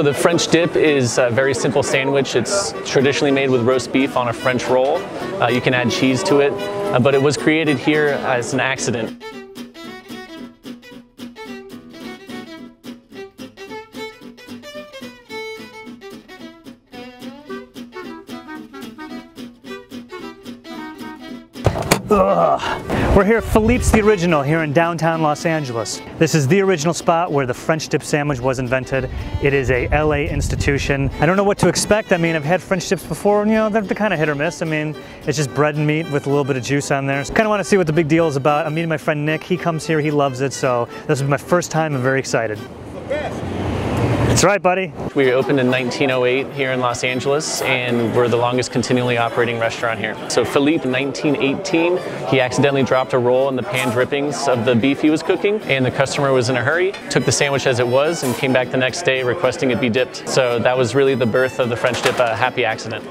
The French dip is a very simple sandwich. It's traditionally made with roast beef on a French roll. Uh, you can add cheese to it, uh, but it was created here as an accident. Ugh. We're here at Philippe's The Original here in downtown Los Angeles. This is the original spot where the French dip sandwich was invented. It is a LA institution. I don't know what to expect. I mean, I've had French dips before and you know, they're, kind of hit or miss. I mean, it's just bread and meat with a little bit of juice on there. So kind of want to see what the big deal is about. I'm meeting my friend Nick. He comes here, he loves it. So this is my first time. I'm very excited. That's right, buddy. We opened in 1908 here in Los Angeles, and we're the longest continually operating restaurant here. So Philippe, 1918, he accidentally dropped a roll in the pan drippings of the beef he was cooking, and the customer was in a hurry, took the sandwich as it was, and came back the next day requesting it be dipped. So that was really the birth of the French dip, a happy accident.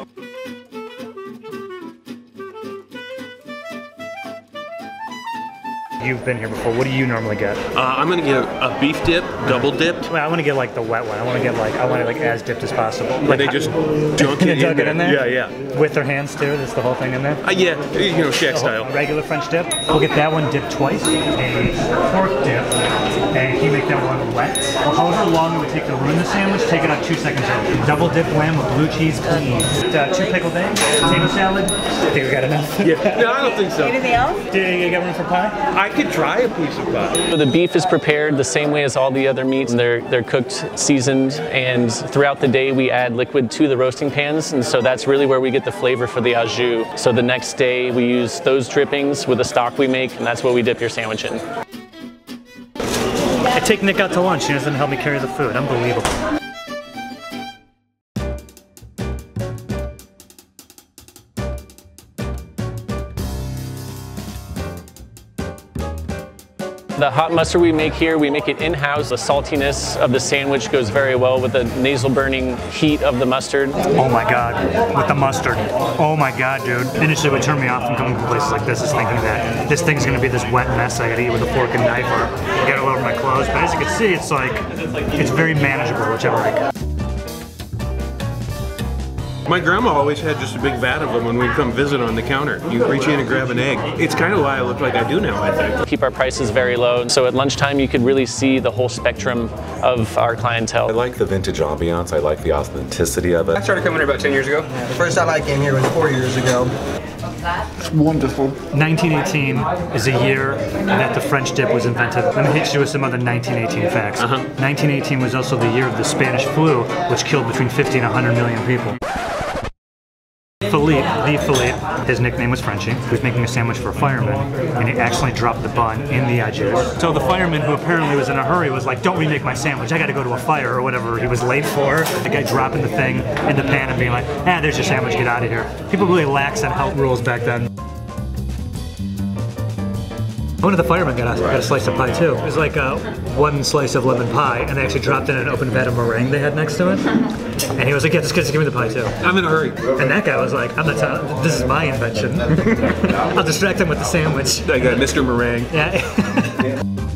You've been here before. What do you normally get? Uh, I'm gonna get a, a beef dip, double dipped. Well, I want to get like the wet one. I want to get like I want it like as dipped as possible. Where Like they how- just dunk They it dug in it in there. there? Yeah, yeah. With their hands too. That's the whole thing in there. Uh, yeah, you know, Shaq A style. regular French dip. We'll get that one dipped twice. A pork dip. And can you make that one wet? Well, however long it would take to ruin the sandwich, take it on two seconds early. Double dip lamb with blue cheese, please. Uh, two pickled eggs, potato salad. I think we got enough. Yeah, no, I don't think so. Anything else? Do you get room for pie? I could try a piece of pie. So the beef is prepared the same way as all the other meats. They're, they're cooked, seasoned, and throughout the day we add liquid to the roasting pans, and so that's really where we get the flavor for the au jus. So the next day we use those drippings with the stock we make, and that's what we dip your sandwich in. I take Nick out to lunch. He doesn't help me carry the food. Unbelievable. The hot mustard we make here, we make it in-house. The saltiness of the sandwich goes very well with the nasal burning heat of the mustard. Oh my god, with the mustard. Oh my god, dude. Initially what turned me off from coming to places like this is thinking that this thing's gonna be this wet mess I gotta eat with a fork and knife or get all over my clothes. But as you can see, it's like, it's very manageable, which I like. My grandma always had just a big vat of them when we'd come visit on the counter. You reach in and grab an egg. It's kind of why I look like I do now, I think. Keep our prices very low. So at lunchtime you could really see the whole spectrum of our clientele. I like the vintage ambiance. I like the authenticity of it. I started coming here about 10 years ago. The first time I came here was four years ago. It's Wonderful. 1918 is a year that the French dip was invented. Let me hit you with some other 1918 facts. Uh-huh. 1918 was also the year of the Spanish flu, which killed between 50 and 100 million people. Philippe, the Philippe, his nickname was Frenchie, he was making a sandwich for a fireman, and he accidentally dropped the bun in the au. So the fireman, who apparently was in a hurry, was like, don't remake my sandwich, I gotta go to a fire, or whatever he was late for. The guy dropping the thing in the pan and being like, ah, there's your sandwich, get out of here. People really lax on health rules back then. One of the firemen got a, got a slice of pie too. It was like uh, one slice of lemon pie, and they actually dropped in an open vat of meringue they had next to it. And he was like, "Yeah, just, just give me the pie too." I'm in a hurry. And that guy was like, "I'm not. telling- This is my invention. I'll distract him with the sandwich." I got Mr. Meringue. Yeah.